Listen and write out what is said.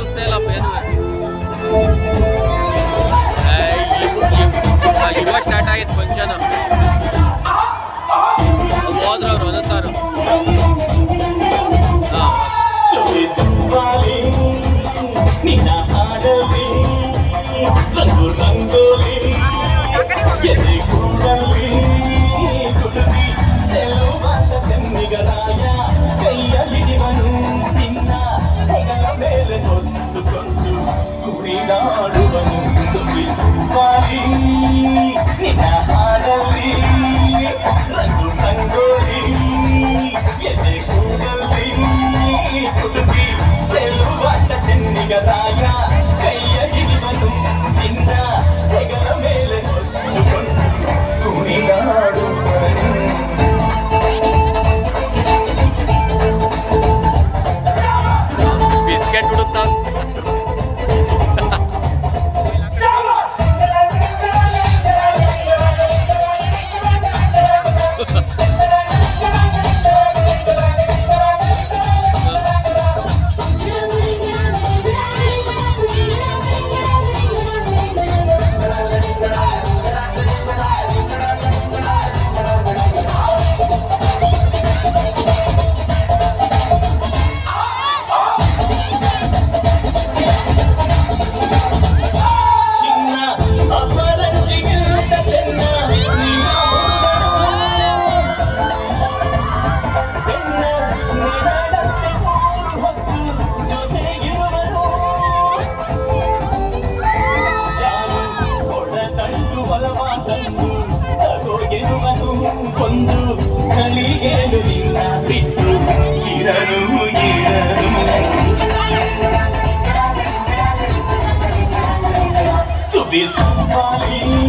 usted la pena. this somebody